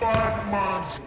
five months.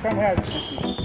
Here, Sissy.